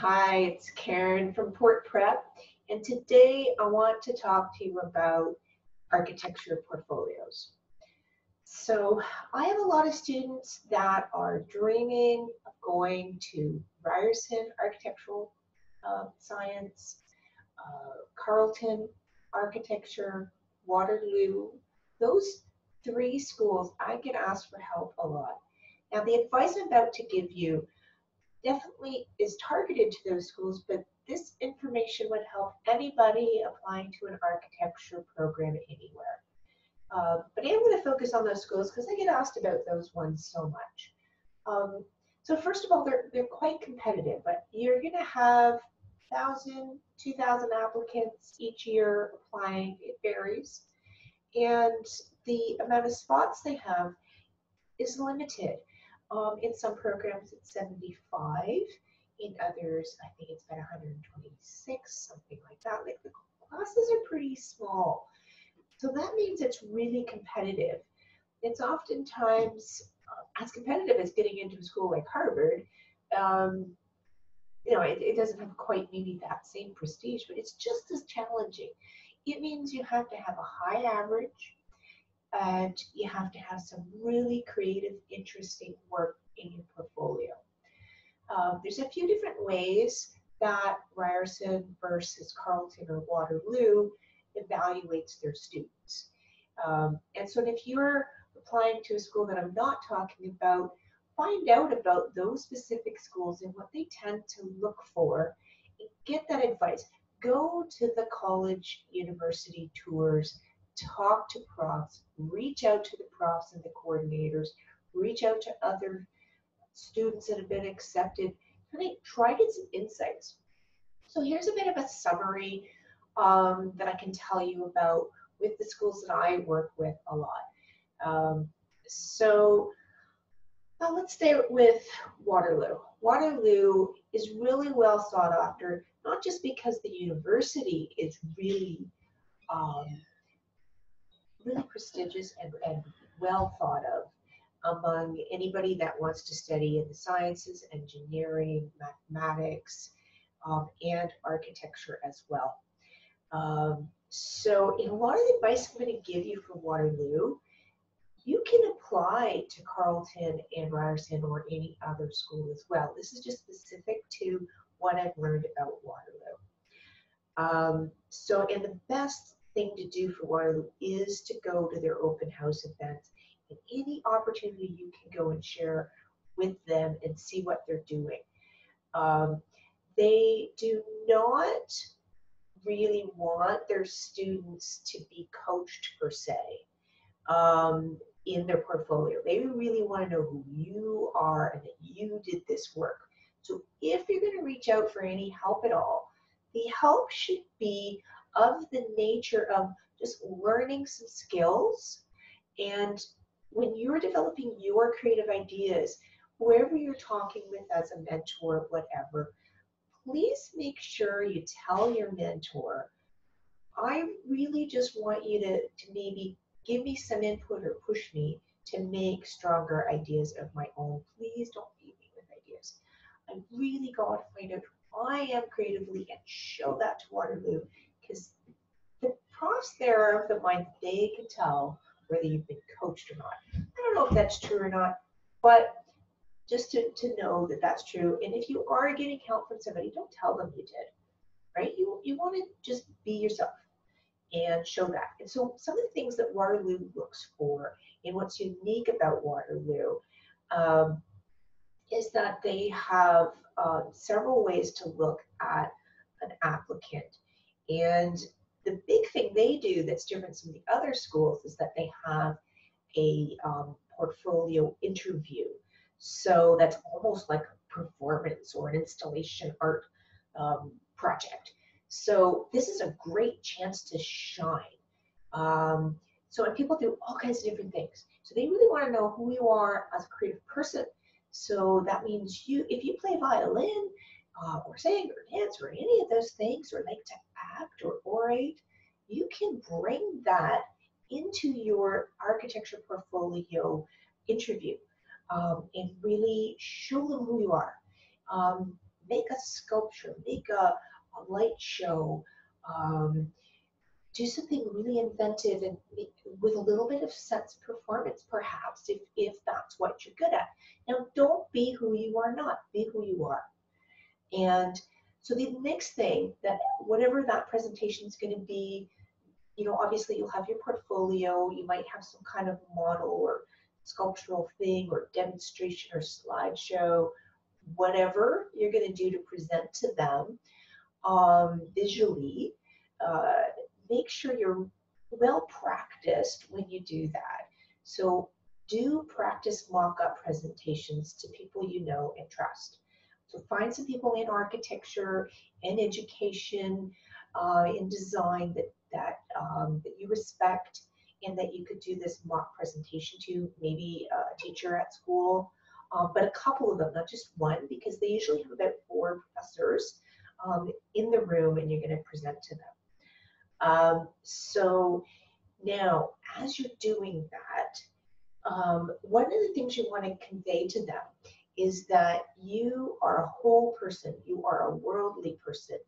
Hi, it's Karen from Port Prep, and today I want to talk to you about architecture portfolios. So I have a lot of students that are dreaming of going to Ryerson Architectural uh, Science, uh, Carleton Architecture, Waterloo. Those three schools, I get asked for help a lot. Now the advice I'm about to give you definitely is targeted to those schools, but this information would help anybody applying to an architecture program anywhere. Uh, but I'm going to focus on those schools because I get asked about those ones so much. Um, so first of all, they're, they're quite competitive, but you're going to have 1,000, 2,000 applicants each year applying. It varies. And the amount of spots they have is limited. Um, in some programs, it's 75. In others, I think it's about 126, something like that. Like the classes are pretty small. So that means it's really competitive. It's oftentimes uh, as competitive as getting into a school like Harvard. Um, you know, it, it doesn't have quite maybe that same prestige, but it's just as challenging. It means you have to have a high average, and you have to have some really creative, interesting work in your portfolio. Um, there's a few different ways that Ryerson versus Carleton or Waterloo evaluates their students. Um, and so if you're applying to a school that I'm not talking about, find out about those specific schools and what they tend to look for get that advice. Go to the college university tours talk to profs, reach out to the profs and the coordinators, reach out to other students that have been accepted, and try to get some insights. So here's a bit of a summary um, that I can tell you about with the schools that I work with a lot. Um, so now let's start with Waterloo. Waterloo is really well sought after, not just because the university is really um, really prestigious and, and well thought of among anybody that wants to study in the sciences, engineering, mathematics, um, and architecture as well. Um, so in a lot of the advice I'm going to give you for Waterloo, you can apply to Carleton and Ryerson or any other school as well. This is just specific to what I've learned about Waterloo. Um, so, and the best thing to do for Waterloo is to go to their open house events and any opportunity you can go and share with them and see what they're doing. Um, they do not really want their students to be coached per se um, in their portfolio. They really want to know who you are and that you did this work. So if you're going to reach out for any help at all, the help should be of the nature of just learning some skills. And when you're developing your creative ideas, whoever you're talking with as a mentor, whatever, please make sure you tell your mentor, I really just want you to, to maybe give me some input or push me to make stronger ideas of my own. Please don't beat me with ideas. I really got to find out who I am creatively and show that to Waterloo because the profs there are of the mind they can tell whether you've been coached or not. I don't know if that's true or not, but just to, to know that that's true. And if you are getting help from somebody, don't tell them you did, right? You, you want to just be yourself and show that. And so some of the things that Waterloo looks for and what's unique about Waterloo um, is that they have uh, several ways to look at an applicant. And the big thing they do that's different from the other schools is that they have a um, portfolio interview. So that's almost like a performance or an installation art um, project. So this is a great chance to shine. Um, so and people do all kinds of different things. So they really want to know who you are as a creative person. So that means you, if you play violin, uh, or sing or dance or any of those things or like to act or orate, you can bring that into your architecture portfolio interview um, and really show them who you are. Um, make a sculpture, make a, a light show, um, do something really inventive and with a little bit of sense performance, perhaps, if, if that's what you're good at. Now, don't be who you are not, be who you are. And so the next thing that whatever that presentation is going to be, you know, obviously you'll have your portfolio, you might have some kind of model or sculptural thing or demonstration or slideshow, whatever you're going to do to present to them um, visually. Uh, make sure you're well practiced when you do that. So do practice mock-up presentations to people you know and trust. So find some people in architecture, in education, uh, in design that that um, that you respect and that you could do this mock presentation to, maybe a teacher at school, um, but a couple of them, not just one, because they usually have about four professors um, in the room and you're going to present to them. Um, so now, as you're doing that, um, one of the things you want to convey to them is that you are a whole person, you are a worldly person.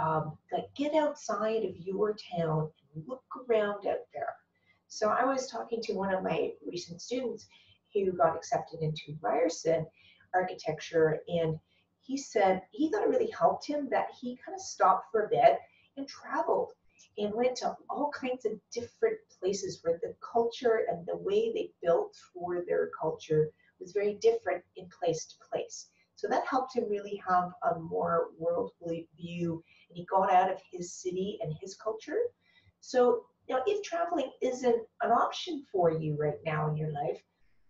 Um, like get outside of your town and look around out there. So I was talking to one of my recent students who got accepted into Ryerson architecture and he said he thought it really helped him that he kind of stopped for a bit and traveled and went to all kinds of different places where the culture and the way they built for their culture was very different in place to place. So that helped him really have a more worldly view and he got out of his city and his culture. So now if traveling isn't an option for you right now in your life,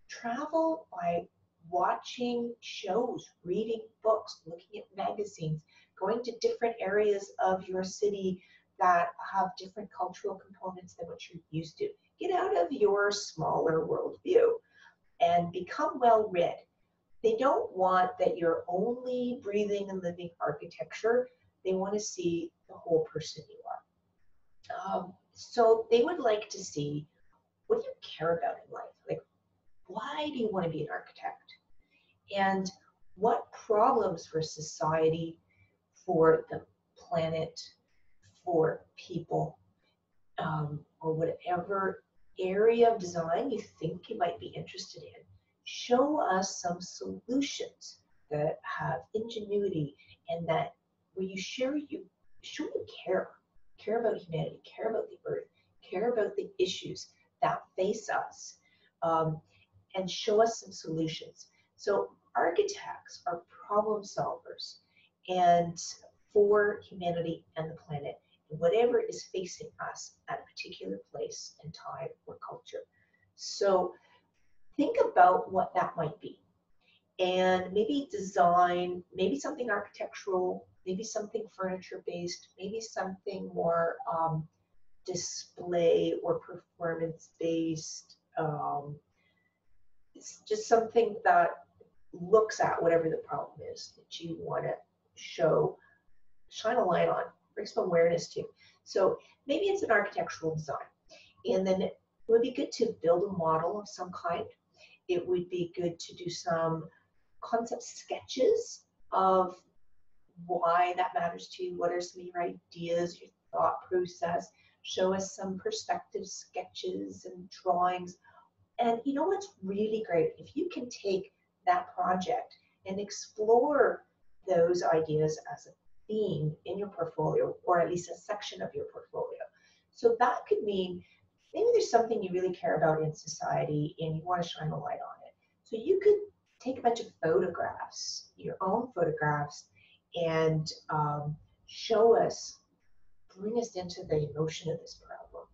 travel by watching shows, reading books, looking at magazines, going to different areas of your city that have different cultural components than what you're used to. Get out of your smaller worldview and become well read. They don't want that you're only breathing and living architecture. They want to see the whole person you are. Um, so they would like to see what do you care about in life? Like, why do you want to be an architect? And what problems for society, for the planet, for people, um, or whatever area of design you think you might be interested in, show us some solutions that have ingenuity and that where you share you show you care, care about humanity, care about the earth, care about the issues that face us, um, and show us some solutions. So architects are problem solvers and for humanity and the planet whatever is facing us at a particular place and time or culture. So think about what that might be. And maybe design, maybe something architectural, maybe something furniture based, maybe something more um, display or performance based. Um, it's just something that looks at whatever the problem is that you want to show, shine a light on bring some awareness to. So maybe it's an architectural design. And then it would be good to build a model of some kind. It would be good to do some concept sketches of why that matters to you. What are some of your ideas, your thought process? Show us some perspective sketches and drawings. And you know what's really great? If you can take that project and explore those ideas as a theme in your portfolio, or at least a section of your portfolio. So that could mean maybe there's something you really care about in society and you want to shine a light on it. So you could take a bunch of photographs, your own photographs, and um, show us, bring us into the emotion of this problem.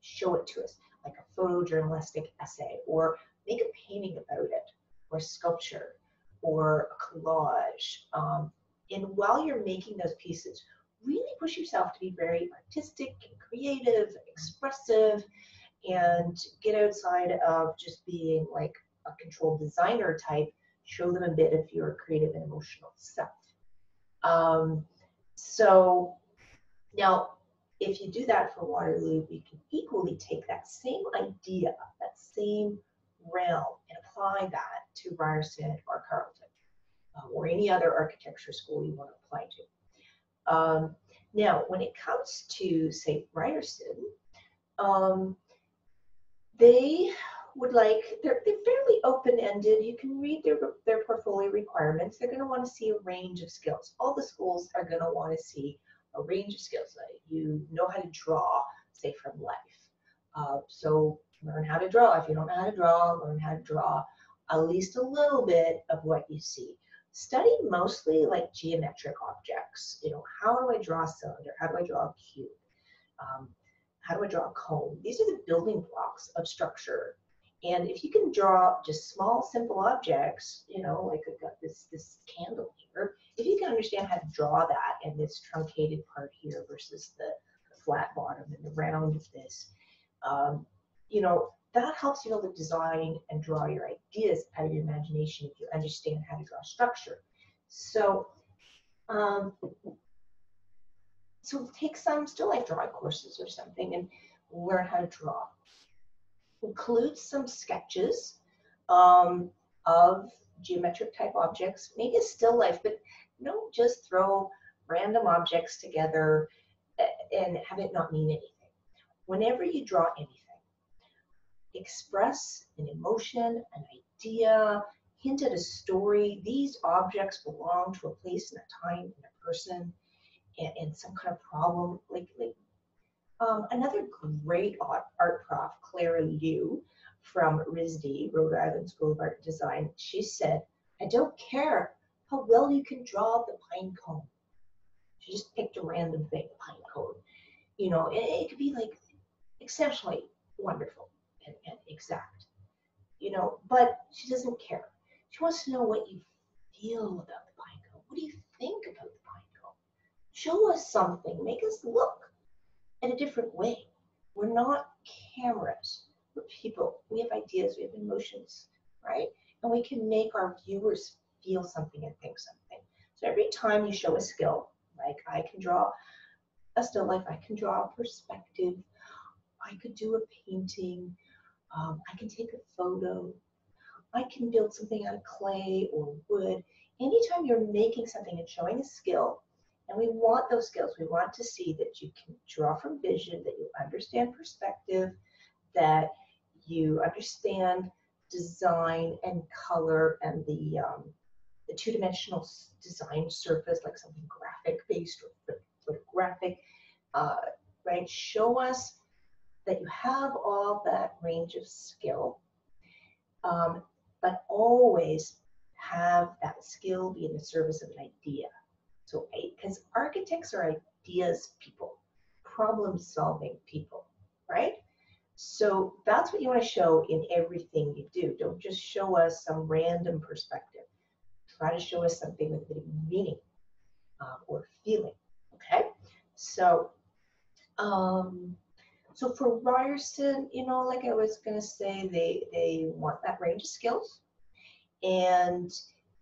Show it to us like a photojournalistic essay, or make a painting about it, or sculpture, or a collage. Um, and while you're making those pieces, really push yourself to be very artistic creative, expressive, and get outside of just being like a controlled designer type. Show them a bit of your creative and emotional self. Um, so now, if you do that for Waterloo, you can equally take that same idea, that same realm, and apply that to Ryerson or Carleton. Uh, or any other architecture school you want to apply to. Um, now, when it comes to, say, Ryerson, um, they would like, they're, they're fairly open-ended. You can read their, their portfolio requirements. They're going to want to see a range of skills. All the schools are going to want to see a range of skills. Like you know how to draw, say, from life. Uh, so learn how to draw. If you don't know how to draw, learn how to draw at least a little bit of what you see. Study mostly like geometric objects. You know, how do I draw a cylinder? How do I draw a cube? Um, how do I draw a cone? These are the building blocks of structure. And if you can draw just small, simple objects, you know, like I've got this, this candle here, if you can understand how to draw that and this truncated part here versus the, the flat bottom and the round of this, um, you know, that helps you be able to design and draw your ideas out of your imagination if you understand how to draw structure. So, um, so take some still life drawing courses or something and learn how to draw. Include some sketches um, of geometric type objects, maybe a still life, but don't just throw random objects together and have it not mean anything. Whenever you draw anything, express an emotion, an idea, hint at a story. These objects belong to a place and a time and a person and, and some kind of problem. Like, like um, another great art, art prof, Clara Liu from RISD, Rhode Island School of Art and Design, she said, I don't care how well you can draw the pine cone. She just picked a random thing, pine cone. You know, it, it could be like exceptionally wonderful and, and exact, you know, but she doesn't care. She wants to know what you feel about the pine cone. What do you think about the pine cone? Show us something. Make us look in a different way. We're not cameras. We're people. We have ideas. We have emotions, right? And we can make our viewers feel something and think something. So every time you show a skill, like I can draw a still life, I can draw a perspective, I could do a painting, um, I can take a photo. I can build something out of clay or wood. Anytime you're making something and showing a skill, and we want those skills, we want to see that you can draw from vision, that you understand perspective, that you understand design and color and the um, the two-dimensional design surface, like something graphic-based or photographic, uh, right? Show us that you have all that range of skill, um, but always have that skill be in the service of an idea. So, because architects are ideas people, problem solving people, right? So that's what you want to show in everything you do. Don't just show us some random perspective. Try to show us something with a bit of meaning uh, or feeling. Okay, so um, so for Ryerson, you know, like I was going to say, they, they want that range of skills. And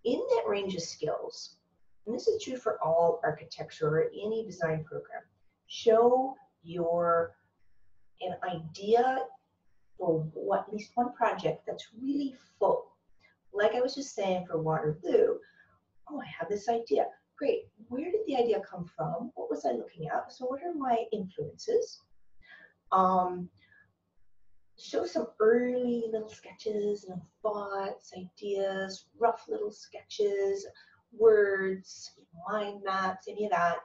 in that range of skills, and this is true for all architecture or any design program, show your an idea for what at least one project that's really full. Like I was just saying for Waterloo, oh, I have this idea. Great. Where did the idea come from? What was I looking at? So what are my influences? Um, show some early little sketches and thoughts, ideas, rough little sketches, words, mind maps, any of that.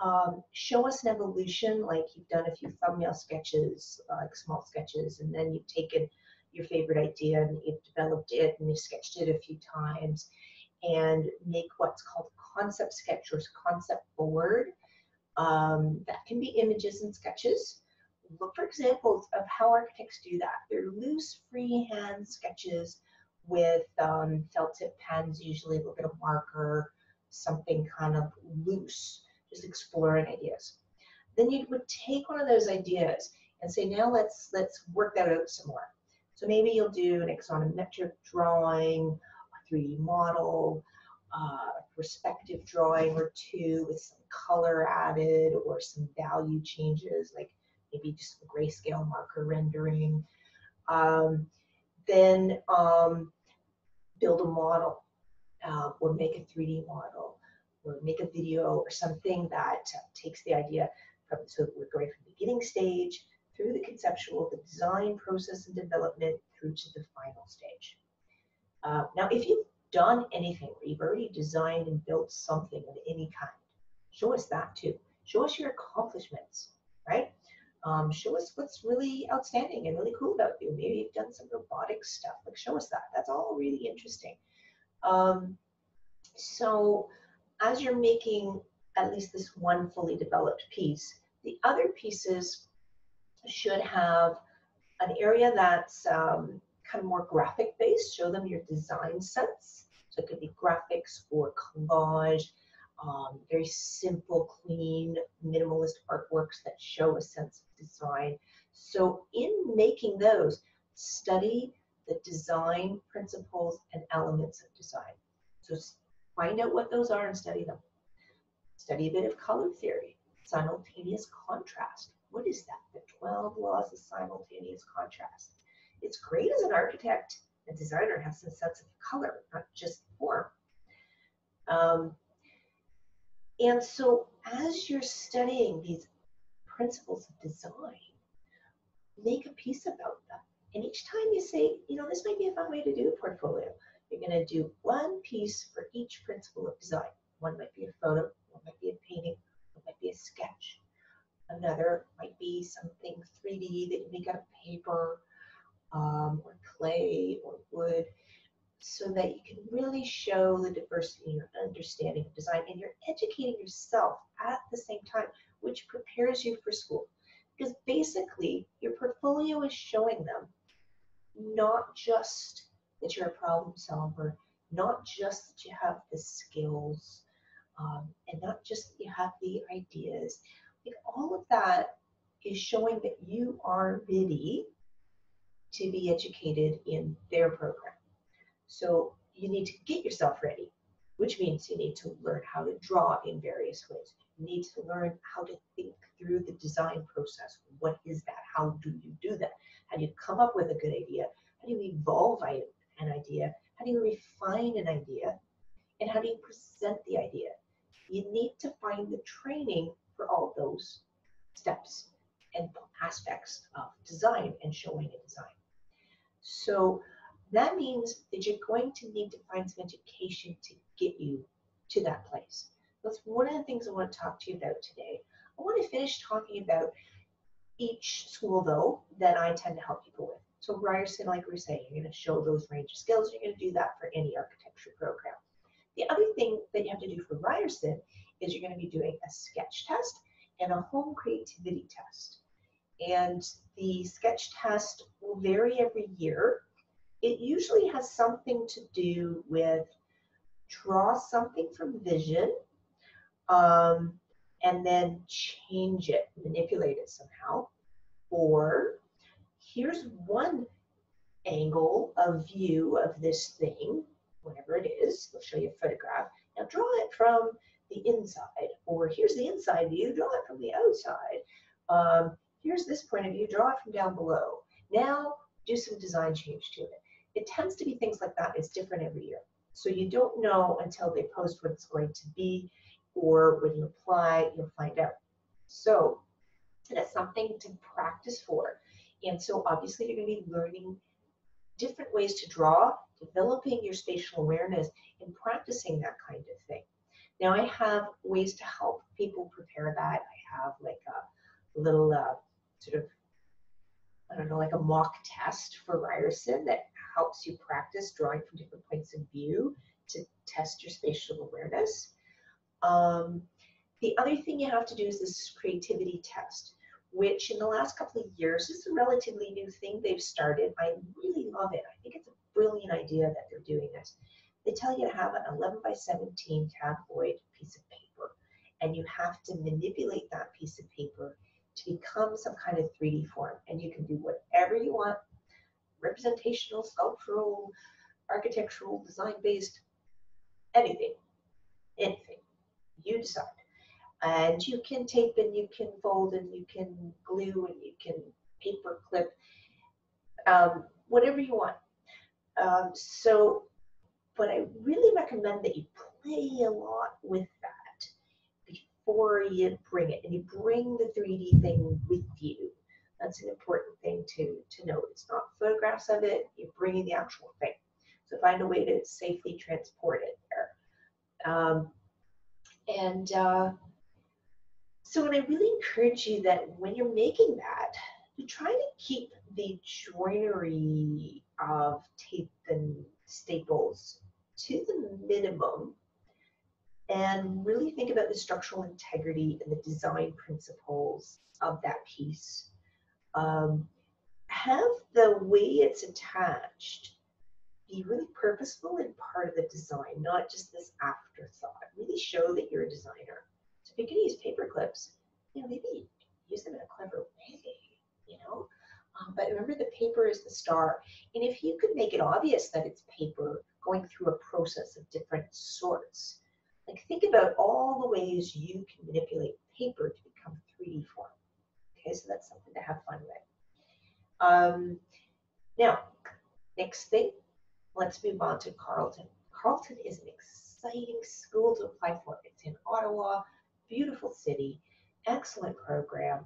Um, show us an evolution, like you've done a few thumbnail sketches, like small sketches, and then you've taken your favorite idea and you've developed it and you've sketched it a few times and make what's called concept sketch or concept board. Um, that can be images and sketches look for examples of how architects do that. They're loose, freehand sketches with um, felt tip pens, usually a little bit of marker, something kind of loose, just exploring ideas. Then you would take one of those ideas and say, now let's let's work that out some more. So maybe you'll do an axonometric drawing, a 3D model, uh, perspective drawing or two with some color added or some value changes like maybe just a grayscale marker rendering. Um, then um, build a model uh, or make a 3D model or make a video or something that takes the idea from, so we're going from the beginning stage through the conceptual, the design process and development through to the final stage. Uh, now, if you've done anything where you've already designed and built something of any kind, show us that too. Show us your accomplishments, right? Um, show us what's really outstanding and really cool about you. Maybe you've done some robotic stuff. Like, show us that. That's all really interesting. Um, so, as you're making at least this one fully developed piece, the other pieces should have an area that's um, kind of more graphic based. Show them your design sense. So it could be graphics or collage, um, very simple, clean, minimalist artworks that show a sense of design. So in making those, study the design principles and elements of design. So find out what those are and study them. Study a bit of color theory, simultaneous contrast. What is that? The 12 laws of simultaneous contrast. It's great as an architect and designer has a sense of color, not just form. Um, and so as you're studying these principles of design, make a piece about them. And each time you say, you know, this might be a fun way to do a portfolio, you're going to do one piece for each principle of design. One might be a photo, one might be a painting, one might be a sketch. Another might be something 3D that you make out of paper um, or clay or wood so that you can really show the diversity in your understanding of design and you're educating yourself at the same time, which prepares you for school. Because basically, your portfolio is showing them not just that you're a problem solver, not just that you have the skills, um, and not just that you have the ideas. Like all of that is showing that you are ready to be educated in their program. So you need to get yourself ready, which means you need to learn how to draw in various ways. You need to learn how to think through the design process. What is that? How do you do that? How do you come up with a good idea? How do you evolve an idea? How do you refine an idea? And how do you present the idea? You need to find the training for all those steps and aspects of design and showing a design. So that means that you're going to need to find some education to get you to that place. That's one of the things I want to talk to you about today. I want to finish talking about each school, though, that I tend to help people with. So Ryerson, like we are saying, you're going to show those range of skills. You're going to do that for any architecture program. The other thing that you have to do for Ryerson is you're going to be doing a sketch test and a home creativity test. And the sketch test will vary every year it usually has something to do with draw something from vision um, and then change it, manipulate it somehow. Or here's one angle of view of this thing, whatever it is, I'll show you a photograph. Now draw it from the inside, or here's the inside view, draw it from the outside. Um, here's this point of view, draw it from down below. Now do some design change to it it tends to be things like that. It's different every year. So you don't know until they post what it's going to be, or when you apply, you'll find out. So that's something to practice for. And so obviously you're going to be learning different ways to draw, developing your spatial awareness, and practicing that kind of thing. Now I have ways to help people prepare that. I have like a little uh, sort of, I don't know, like a mock test for Ryerson that helps you practice drawing from different points of view to test your spatial awareness. Um, the other thing you have to do is this creativity test, which in the last couple of years is a relatively new thing they've started. I really love it. I think it's a brilliant idea that they're doing this. They tell you to have an 11 by 17 tabloid piece of paper, and you have to manipulate that piece of paper to become some kind of 3D form. And you can do whatever you want representational, sculptural, architectural, design-based, anything, anything. You decide. And you can tape and you can fold and you can glue and you can paper clip, um, whatever you want. Um, so but I really recommend that you play a lot with that before you bring it, and you bring the 3D thing with you. That's an important thing to, to note. It's not photographs of it, you're bringing the actual thing. So find a way to safely transport it there. Um, and uh, so, and I really encourage you that when you're making that, to try to keep the joinery of tape and staples to the minimum and really think about the structural integrity and the design principles of that piece. Um, have the way it's attached be really purposeful and part of the design, not just this afterthought. Really show that you're a designer. So if you're going to use paper clips, you know, maybe use them in a clever way, you know. Um, but remember, the paper is the star. And if you could make it obvious that it's paper going through a process of different sorts, like think about all the ways you can manipulate paper to become 3D form. Okay, so that's something to have fun with. Um, now, next thing, let's move on to Carleton. Carleton is an exciting school to apply for. It's in Ottawa, beautiful city, excellent program,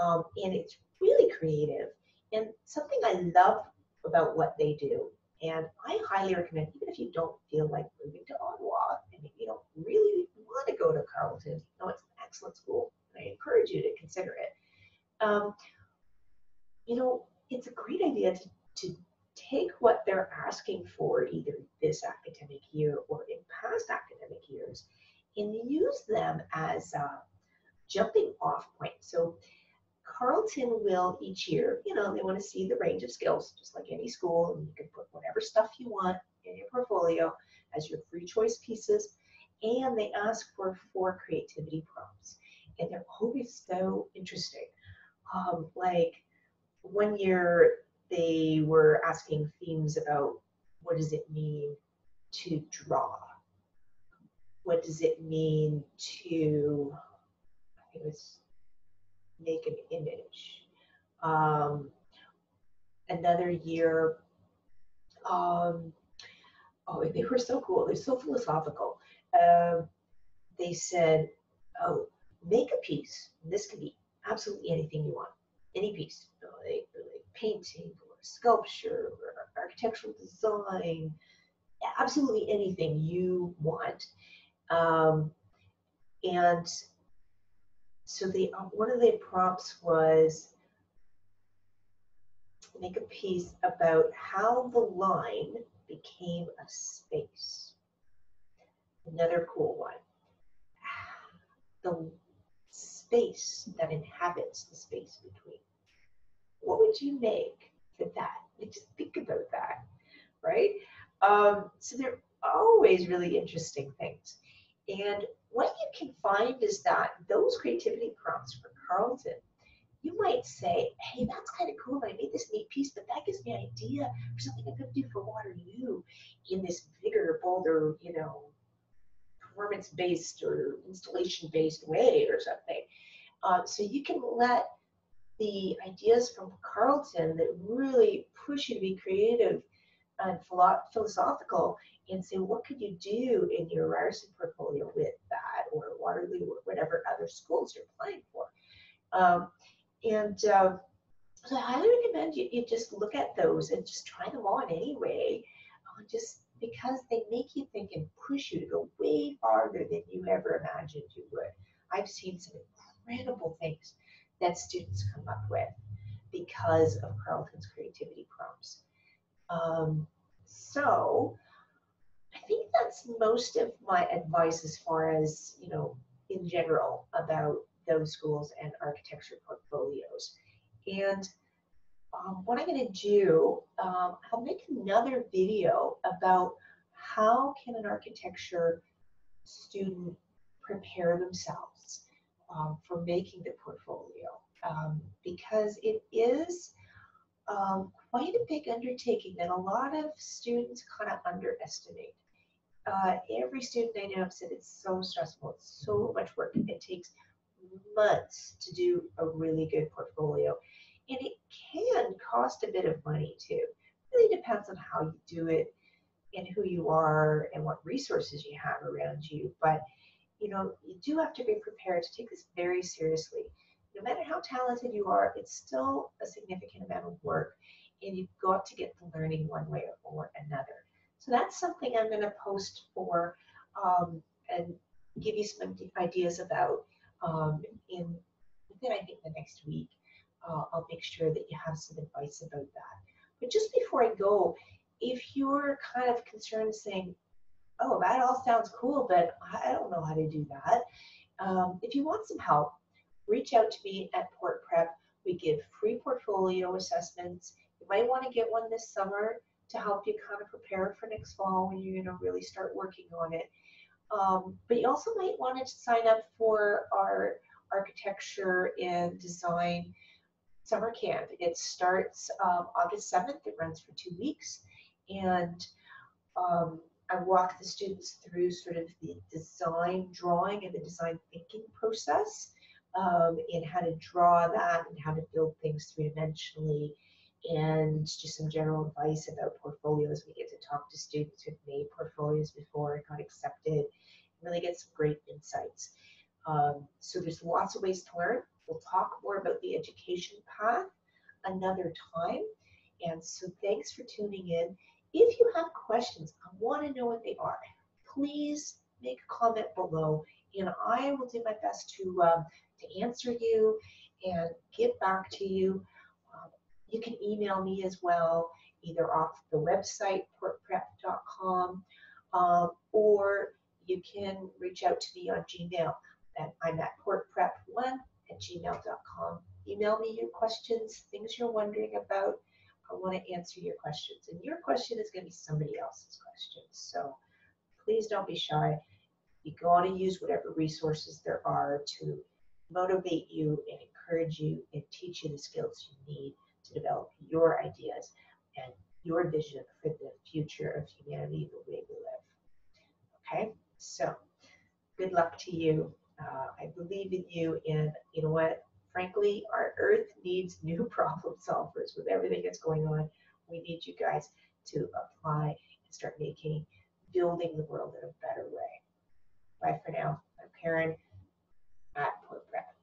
um, and it's really creative. And something I love about what they do, and I highly recommend, even if you don't feel like moving to Ottawa and you don't really want to go to Carleton, no, it's an excellent school, and I encourage you to consider it. Um, you know, it's a great idea to, to take what they're asking for either this academic year or in past academic years and use them as a jumping off point. So Carleton will each year, you know, they want to see the range of skills, just like any school, and you can put whatever stuff you want in your portfolio as your free choice pieces. And they ask for four creativity prompts. And they're always so interesting. Um, like one year they were asking themes about what does it mean to draw? What does it mean to, I think it was make an image? Um, another year, um, oh, they were so cool. They're so philosophical. Uh, they said, oh, make a piece. This could be absolutely anything you want, any piece. Like, like painting or sculpture or architectural design, absolutely anything you want. Um, and so the uh, one of the prompts was make a piece about how the line became a space. Another cool one. The space that inhabits the space between what would you make for that? Just think about that, right? Um, so they're always really interesting things. And what you can find is that those creativity prompts for Carleton, you might say, hey, that's kind of cool. I made this neat piece, but that gives me an idea for something I could do for Waterloo in this bigger, bolder, you know, performance-based or installation-based way or something. Uh, so you can let the ideas from Carleton that really push you to be creative and philosophical and say, what could you do in your Ryerson portfolio with that or Waterloo or whatever other schools you're applying for. Um, and uh, so I highly recommend you, you just look at those and just try them on anyway, uh, just because they make you think and push you to go way farther than you ever imagined you would. I've seen some incredible things that students come up with because of Carleton's creativity prompts. Um, so I think that's most of my advice as far as, you know, in general about those schools and architecture portfolios. And um, what I'm going to do, um, I'll make another video about how can an architecture student prepare themselves um, for making the portfolio um, because it is um, quite a big undertaking that a lot of students kind of underestimate. Uh, every student I know said it's so stressful, it's so much work. It takes months to do a really good portfolio. And it can cost a bit of money too. It really depends on how you do it and who you are and what resources you have around you. But you know, you do have to be prepared to take this very seriously. No matter how talented you are, it's still a significant amount of work, and you've got to get the learning one way or another. So that's something I'm going to post for um, and give you some ideas about um, in within I think the next week. Uh, I'll make sure that you have some advice about that. But just before I go, if you're kind of concerned saying, oh, that all sounds cool, but I don't know how to do that. Um, if you want some help, reach out to me at Port Prep. We give free portfolio assessments. You might want to get one this summer to help you kind of prepare for next fall when you're going to really start working on it. Um, but you also might want to sign up for our architecture and design summer camp. It starts um, August 7th. It runs for two weeks. And um, I walk the students through sort of the design drawing and the design thinking process um, and how to draw that and how to build things three dimensionally and just some general advice about portfolios. We get to talk to students who've made portfolios before and got accepted, really get some great insights. Um, so there's lots of ways to learn. We'll talk more about the education path another time. And so thanks for tuning in. If you have questions, I want to know what they are. Please make a comment below, and I will do my best to um, to answer you and get back to you. Um, you can email me as well, either off the website portprep.com, um, or you can reach out to me on Gmail. And I'm at portprep1 at gmail.com. Email me your questions, things you're wondering about. I want to answer your questions. And your question is going to be somebody else's question. So please don't be shy. You got to use whatever resources there are to motivate you and encourage you and teach you the skills you need to develop your ideas and your vision for the future of humanity the way we live. Okay, so good luck to you uh, I believe in you. And you know what? Frankly, our earth needs new problem solvers with everything that's going on. We need you guys to apply and start making, building the world in a better way. Bye for now. I'm Karen at Port Prep.